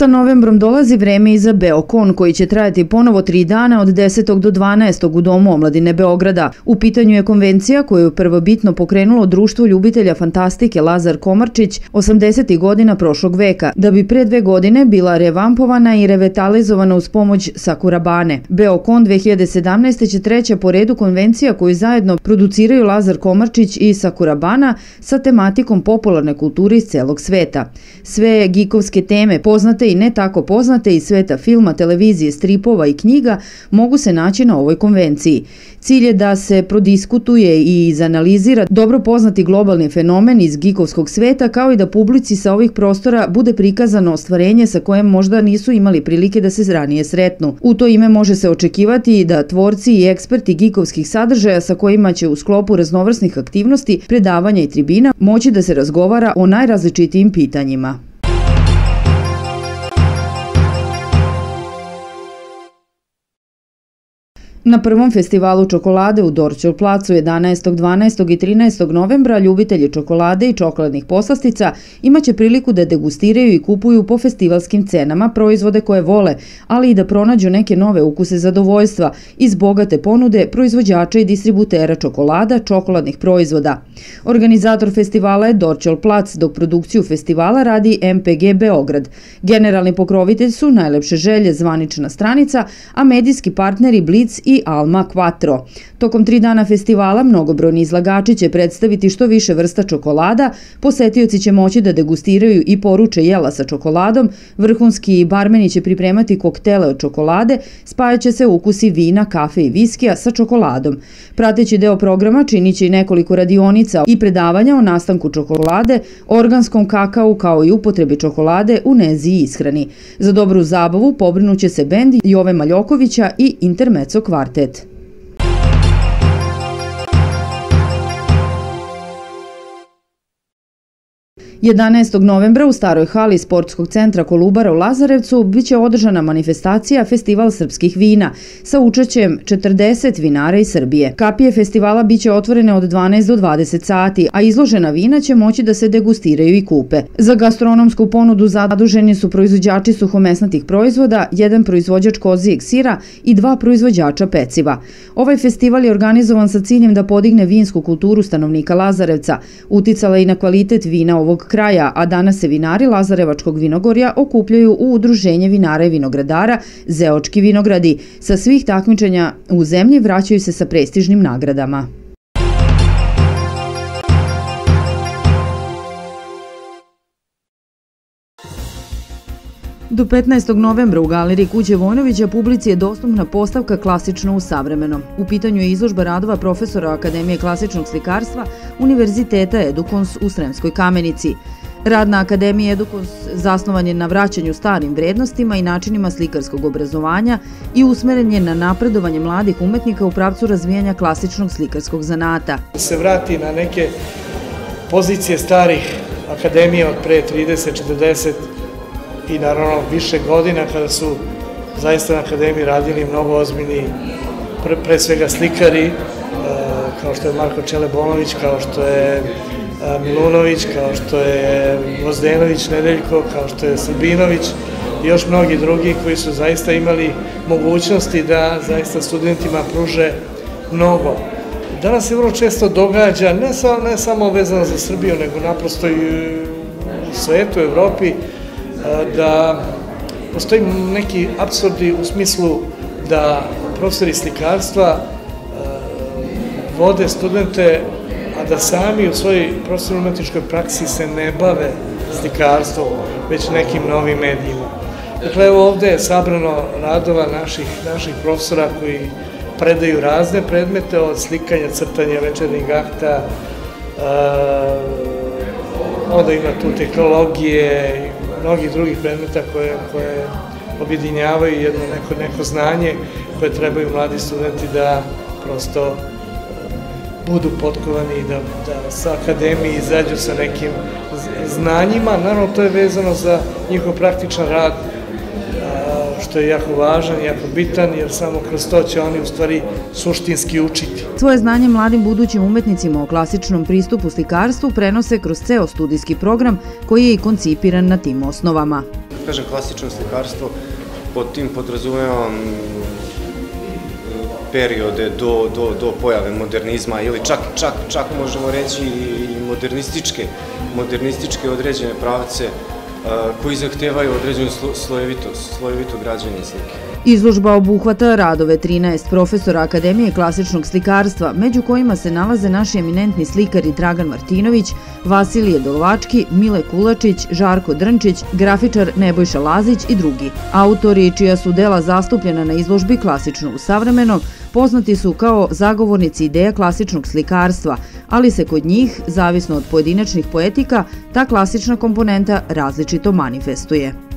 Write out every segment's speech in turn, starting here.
Sa novembrom dolazi vreme i za Beokon koji će trajati ponovo tri dana od 10. do 12. u Domu omladine Beograda. U pitanju je konvencija koju je prvobitno pokrenulo društvo ljubitelja fantastike Lazar Komarčić 80. godina prošlog veka, da bi pre dve godine bila revampovana i revitalizovana uz pomoć Sakurabane. Beokon 2017. će treća po redu konvencija koju zajedno produciraju Lazar Komarčić i Sakurabana sa tematikom popularne kulture iz celog sveta. Sve gikovske teme poznate i ne tako poznate iz sveta filma, televizije, stripova i knjiga mogu se naći na ovoj konvenciji. Cilj je da se prodiskutuje i izanalizira dobro poznati globalni fenomen iz gikovskog sveta kao i da publici sa ovih prostora bude prikazano ostvarenje sa kojem možda nisu imali prilike da se ranije sretnu. U to ime može se očekivati da tvorci i eksperti gikovskih sadržaja sa kojima će u sklopu raznovrsnih aktivnosti, predavanja i tribina moći da se razgovara o najrazličitijim pitanjima. Na prvom festivalu čokolade u Dorćol placu 11., 12. i 13. novembra ljubitelji čokolade i čokoladnih poslastica imaće priliku da degustiraju i kupuju po festivalskim cenama proizvode koje vole, ali i da pronađu neke nove ukuse zadovoljstva iz bogate ponude proizvođača i distributera čokolada, čokoladnih proizvoda. Organizator festivala je Dorćol plac, dok produkciju festivala radi MPG Beograd. Generalni pokrovitelj su najlepše želje zvanična stranica, a medijski partneri Blitz i Alma Quattro. Tokom tri dana festivala mnogobrojni izlagači će predstaviti što više vrsta čokolada, posetioci će moći da degustiraju i poruče jela sa čokoladom, vrhunski barmeni će pripremati koktele od čokolade, spajaće se ukusi vina, kafe i viskija sa čokoladom. Prateći deo programa činit će i nekoliko radionica i predavanja o nastanku čokolade, organskom kakao kao i upotrebi čokolade u nezi i ishrani. Za dobru zabavu pobrinuće se bend Jove Maljokovića i Intermezzo Kvar Quartet. 11. novembra u staroj hali sportskog centra Kolubara u Lazarevcu biće održana manifestacija Festival srpskih vina sa učećem 40 vinara iz Srbije. Kapije festivala biće otvorene od 12 do 20 sati, a izložena vina će moći da se degustiraju i kupe. Za gastronomsku ponudu zaduženi su proizvođači suhomesnatih proizvoda, jedan proizvođač kozijeg sira i dva proizvođača peciva. Ovaj festival je organizovan sa ciljem da podigne vinsku kulturu stanovnika Lazarevca, uticala i na kvalitet vina ovog kraja, a danas se vinari Lazarevačkog vinogorja okupljaju u udruženje vinara i vinogradara Zeočki vinogradi. Sa svih takmičenja u zemlji vraćaju se sa prestižnim nagradama. Do 15. novembra u galeriji Kuće Vojnovića publici je dostupna postavka klasično u savremenom. U pitanju je izložba radova profesora Akademije klasičnog slikarstva Univerziteta Edukons u Sremskoj kamenici. Rad na Akademiji Edukons zasnovan je na vraćanju starim vrednostima i načinima slikarskog obrazovanja i usmeren je na napredovanje mladih umetnika u pravcu razvijanja klasičnog slikarskog zanata. Se vrati na neke pozicije starih akademija od pre 30, 40 i naravno više godina kada su zaista na akademiji radili mnogo ozbiljni, pre, pre svega slikari, e, kao što je Marko Čelebonović, kao što je e, Milunović, kao što je Vozdenović Nedeljko, kao što je Srbinović i još mnogi drugi koji su zaista imali mogućnosti da zaista studentima pruže mnogo. Danas se vrlo često događa, ne, samo, ne samo vezano za Srbiju, nego naprosto i u svetu, u Evropi, da postoji neki absurdi u smislu da profesori slikarstva vode studente, a da sami u svojoj profesionalno umetničkoj praksi se ne bave slikarstvom, već nekim novim medijima. Dakle, evo ovde je sabrano radova naših, naših profesora koji predaju razne predmete od slikanja, crtanja, večernih akta, onda ima tu tehnologije, mnogih drugih predmeta koje, koje objedinjavaju jedno neko, neko znanje koje trebaju mladi studenti da prosto e, budu potkovani i da, da sa akademiji izađu sa nekim znanjima. Naravno, to je vezano za njihov praktičan rad, što je jako važan, jako bitan, jer samo kroz to će oni u stvari suštinski učiti. Svoje znanje mladim budućim umetnicima o klasičnom pristupu slikarstvu prenose kroz ceo studijski program koji je i koncipiran na tim osnovama. kad kažem klasično slikarstvo, pod tim podrazumevam periode do, do, do pojave modernizma ili čak, čak, čak možemo reći i modernističke, modernističke određene pravce koji zahtevaju određenu slojevitost, slojevito građanje slike. Izložba obuhvata radove 13 profesora Akademije klasičnog slikarstva, među kojima se nalaze naši eminentni slikari Dragan Martinović, Vasilije Dolovački, Mile Kulačić, Žarko Drnčić, grafičar Nebojša Lazić i drugi. Autori čija su dela zastupljena na izložbi klasično u savremeno, poznati su kao zagovornici ideja klasičnog slikarstva, ali se kod njih, zavisno od pojedinačnih poetika, ta klasična komponenta različito manifestuje.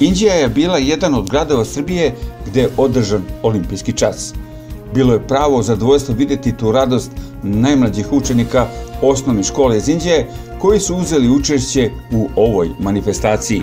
Indija je bila jedan od gradova Srbije gde je održan olimpijski čas. Bilo je pravo zadvojstvo videti tu radost najmlađih učenika osnovne škole iz Indije koji su uzeli učešće u ovoj manifestaciji.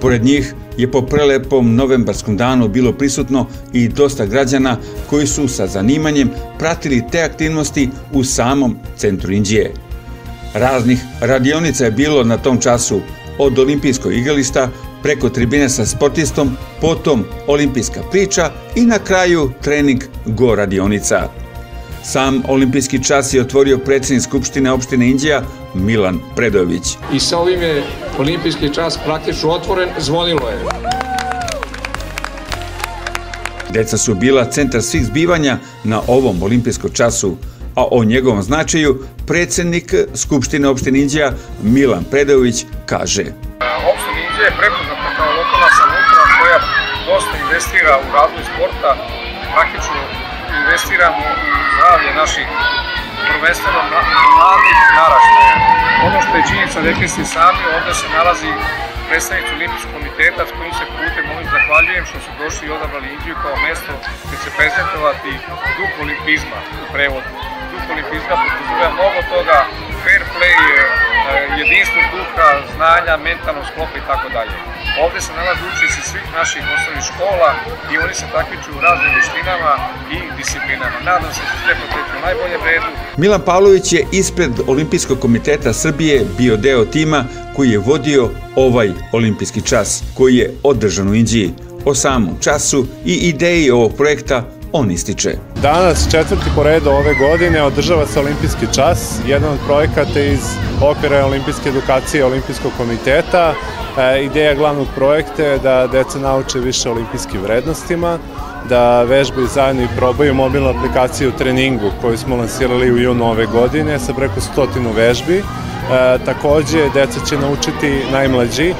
Pored njih je po prelepom novembarskom danu bilo prisutno i dosta građana koji su sa zanimanjem pratili te aktivnosti u samom centru Indije. Raznih radionica je bilo na tom času, od olimpijskog igrališta preko tribine sa sportistom, potom olimpijska priča i na kraju trening go radionica. Sam olimpijski čas je otvorio predsjednik Skupštine opštine Indija Milan Predović. I sa ovim je olimpijski čas praktično otvoren, zvonilo je. Deca su bila centar svih zbivanja na ovom olimpijskom času, a o njegovom značaju predsjednik Skupštine opštine Indija Milan Predović kaže. Indija je prepoznata kao lokalna samouprava koja dosta investira u razvoj sporta, praktično investiramo u zdravlje naših prvenstveno mladih naraštaja. Ono što je činjenica, rekli ste sami, ovde se nalazi predstavnici Olimpijskog komiteta s kojim se putem ovim zahvaljujem što su došli i odabrali Indiju kao mesto gde će prezentovati duh olimpizma u prevodu. Duh olimpizma podrazumeva mnogo toga, fair play, jedinstvo duha, znanja, mentalnog sklopa i tako dalje. Ovde se nalaze učenici svih naših osnovnih škola i oni se takmiču u raznim veštinama i disciplinama. Nadam se da će proteći u najboljem redu. Milan Pavlović je ispred Olimpijskog komiteta Srbije bio deo tima koji je vodio ovaj olimpijski čas, koji je održan u Indiji. O samom času i ideji ovog projekta on ističe. Danas, četvrti po redu ove godine, održava se olimpijski čas, jedan od projekata iz okvira olimpijske edukacije Olimpijskog komiteta. E, ideja glavnog projekta je da deca nauče više olimpijskim vrednostima, da vežbaju zajedno i probaju mobilnu aplikaciju u treningu koju smo lansirali u junu ove godine sa preko stotinu vežbi. E, takođe, deca će naučiti najmlađi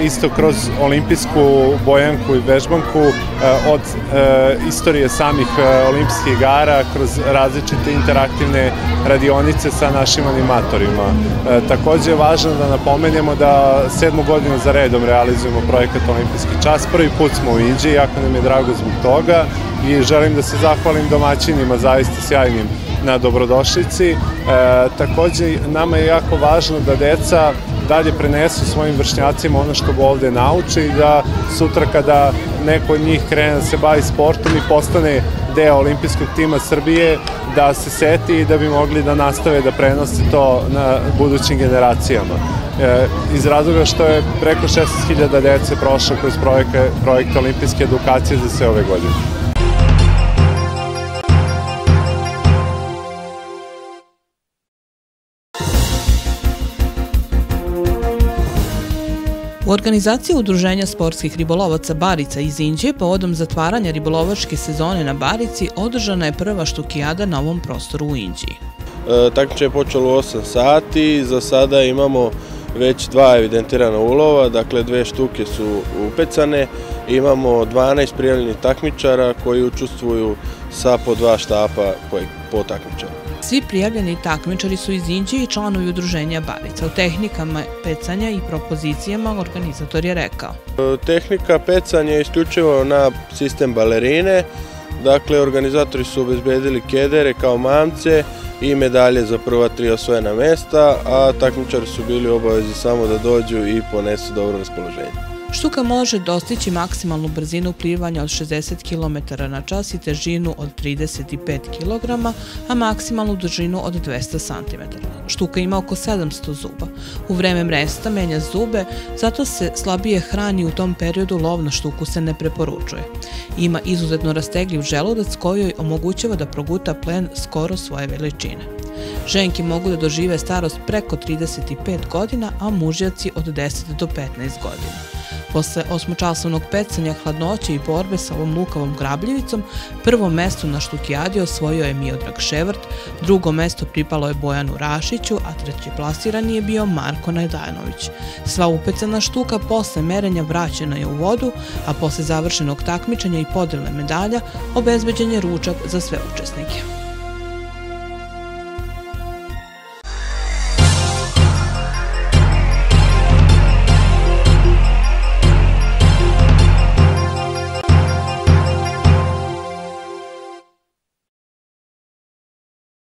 isto kroz olimpijsku bojanku i vežbanku e, od e, istorije samih olimpijskih igara kroz različite interaktivne radionice sa našim animatorima. Takođe je važno da napomenemo da sedmu godinu za redom realizujemo projekat Olimpijski čas. Prvi put smo u Inđi, jako nam je drago zbog toga i želim da se zahvalim domaćinima zaista sjajnim na dobrodošlici. E, takođe, nama je jako važno da deca dalje prenesu svojim vršnjacima ono što ovde nauče i da sutra kada neko od njih krene da se bavi sportom i postane deo olimpijskog tima Srbije, da se seti i da bi mogli da nastave da prenose to na budućim generacijama. E, iz razloga što je preko 16.000 dece prošlo kroz projekte, projekte olimpijske edukacije za sve ove godine. U organizaciji Udruženja sportskih ribolovaca Barica iz Inđe povodom zatvaranja ribolovačke sezone na Barici održana je prva štukijada na ovom prostoru u Inđiji. E, Takmiče je počelo u 8 sati, za sada imamo već dva evidentirana ulova, dakle dve štuke su upecane, imamo 12 prijavljenih takmičara koji učestvuju sa po dva štapa po takmičaru. Svi prijavljeni takmičari su iz Inđe i članovi udruženja Barica. U tehnikama pecanja i propozicijama organizator je rekao. Tehnika pecanja je isključivo na sistem balerine, dakle organizatori su obezbedili kedere kao mamce i medalje za prva tri osvojena mesta, a takmičari su bili obavezi samo da dođu i ponesu dobro raspoloženje. Štuka može dostići maksimalnu brzinu plivanja od 60 km na čas i težinu od 35 kg, a maksimalnu dužinu od 200 cm. Štuka ima oko 700 zuba. U vreme mresta menja zube, zato se slabije hrani u tom periodu lov na štuku se ne preporučuje. Ima izuzetno rastegljiv želudac kojoj omogućava da proguta plen skoro svoje veličine. Ženke mogu da dožive starost preko 35 godina, a mužjaci od 10 do 15 godina. Posle osmočasovnog pecanja, hladnoće i borbe sa ovom lukavom grabljivicom, prvo mesto na štukijadi osvojio je Miodrag Ševrt, drugo mesto pripalo je Bojanu Rašiću, a treći plasirani je bio Marko Najdanović. Sva upecana štuka posle merenja vraćena je u vodu, a posle završenog takmičenja i podele medalja obezbeđen je ručak za sve učesnike.